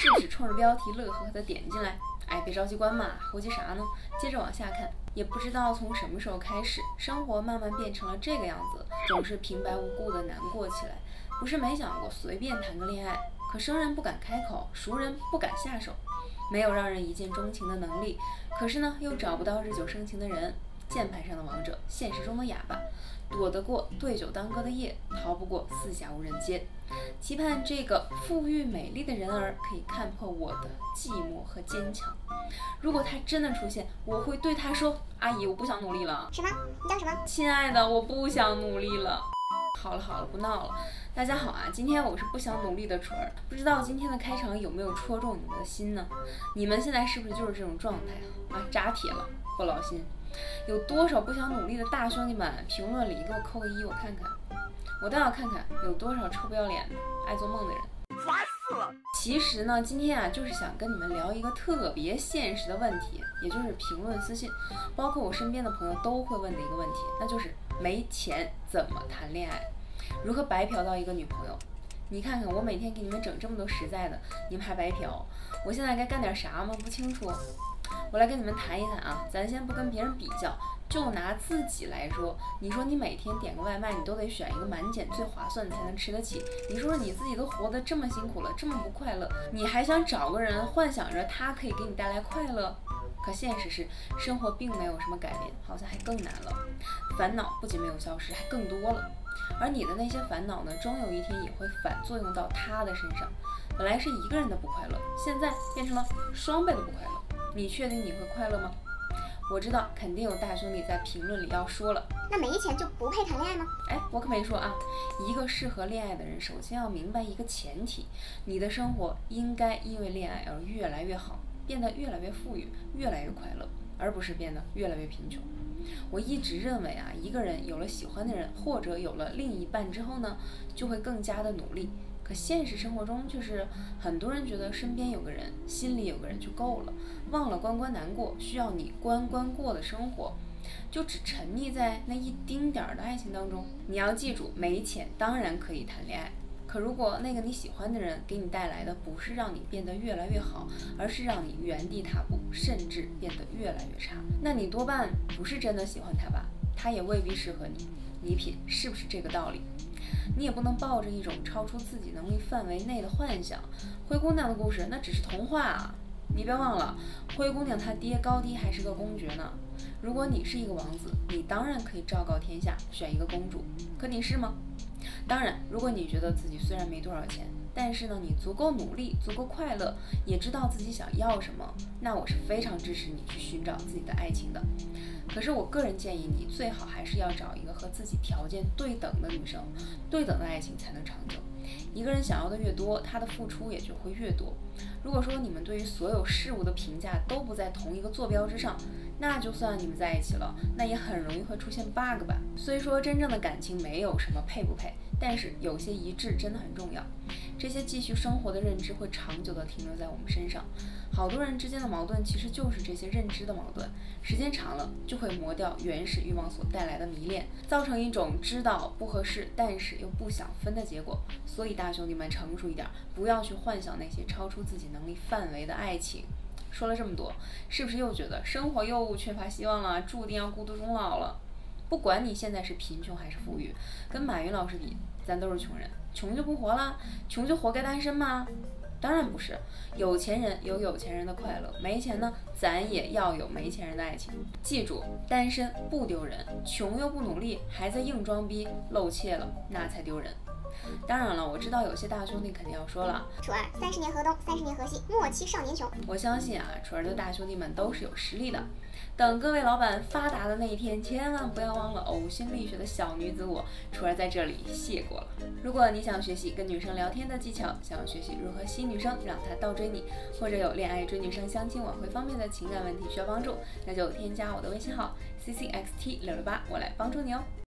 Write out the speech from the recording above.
是不是冲着标题乐呵呵的点进来？哎，别着急关嘛，猴急啥呢？接着往下看，也不知道从什么时候开始，生活慢慢变成了这个样子，总是平白无故的难过起来。不是没想过随便谈个恋爱，可生人不敢开口，熟人不敢下手，没有让人一见钟情的能力，可是呢，又找不到日久生情的人。键盘上的王者，现实中的哑巴，躲得过对酒当歌的夜，逃不过四下无人间。期盼这个富裕美丽的人儿可以看破我的寂寞和坚强。如果他真的出现，我会对他说：“阿姨，我不想努力了。”什么？你叫什么？亲爱的，我不想努力了。好了好了，不闹了。大家好啊，今天我是不想努力的纯儿。不知道今天的开场有没有戳中你们的心呢？你们现在是不是就是这种状态啊？啊，扎铁了，不劳心。有多少不想努力的大兄弟们？评论里给我扣个一，我看看。我倒要看看有多少臭不要脸的爱做梦的人。烦死了！其实呢，今天啊，就是想跟你们聊一个特别现实的问题，也就是评论私信，包括我身边的朋友都会问的一个问题，那就是没钱怎么谈恋爱？如何白嫖到一个女朋友？你看看我每天给你们整这么多实在的，你们还白嫖？我现在该干点啥吗？不清楚。我来跟你们谈一谈啊，咱先不跟别人比较，就拿自己来说，你说你每天点个外卖，你都得选一个满减最划算的才能吃得起。你说你自己都活得这么辛苦了，这么不快乐，你还想找个人幻想着他可以给你带来快乐？可现实是，生活并没有什么改变，好像还更难了。烦恼不仅没有消失，还更多了。而你的那些烦恼呢，终有一天也会反作用到他的身上。本来是一个人的不快乐，现在变成了双倍的不快乐。你确定你会快乐吗？我知道肯定有大兄弟在评论里要说了，那没钱就不配谈恋爱吗？哎，我可没说啊。一个适合恋爱的人，首先要明白一个前提：你的生活应该因为恋爱而越来越好，变得越来越富裕，越来越快乐，而不是变得越来越贫穷。我一直认为啊，一个人有了喜欢的人，或者有了另一半之后呢，就会更加的努力。可现实生活中就是很多人觉得身边有个人，心里有个人就够了，忘了关关难过，需要你关关过的生活，就只沉溺在那一丁点儿的爱情当中。你要记住，没钱当然可以谈恋爱，可如果那个你喜欢的人给你带来的不是让你变得越来越好，而是让你原地踏步，甚至变得越来越差，那你多半不是真的喜欢他吧？他也未必适合你，你品是不是这个道理？你也不能抱着一种超出自己能力范围内的幻想。灰姑娘的故事那只是童话啊！你别忘了，灰姑娘她爹高低还是个公爵呢。如果你是一个王子，你当然可以昭告天下选一个公主。可你是吗？当然，如果你觉得自己虽然没多少钱，但是呢，你足够努力，足够快乐，也知道自己想要什么，那我是非常支持你去寻找自己的爱情的。可是我个人建议你最好还是要找一个和自己条件对等的女生，对等的爱情才能长久。一个人想要的越多，他的付出也就会越多。如果说你们对于所有事物的评价都不在同一个坐标之上，那就算你们在一起了，那也很容易会出现 bug 吧。虽说真正的感情没有什么配不配，但是有些一致真的很重要。这些继续生活的认知会长久的停留在我们身上。好多人之间的矛盾其实就是这些认知的矛盾，时间长了就会磨掉原始欲望所带来的迷恋，造成一种知道不合适但是又不想分的结果。所以大兄弟们成熟一点，不要去幻想那些超出自己能力范围的爱情。说了这么多，是不是又觉得生活又缺乏希望了，注定要孤独终老了？不管你现在是贫穷还是富裕，跟马云老师比，咱都是穷人，穷就不活了，穷就活该单身吗？当然不是，有钱人有有钱人的快乐，没钱呢，咱也要有没钱人的爱情。记住，单身不丢人，穷又不努力，还在硬装逼露怯了，那才丢人。当然了，我知道有些大兄弟肯定要说了，楚儿三十年河东，三十年河西，莫欺少年穷。我相信啊，楚儿的大兄弟们都是有实力的。等各位老板发达的那一天，千万不要忘了呕心沥血的小女子我，楚儿在这里谢过了。如果你想学习跟女生聊天的技巧，想要学习如何吸女生，让她倒追你，或者有恋爱追女生、相亲挽回方面的情感问题需要帮助，那就添加我的微信号 c c x t 六六八，我来帮助你哦。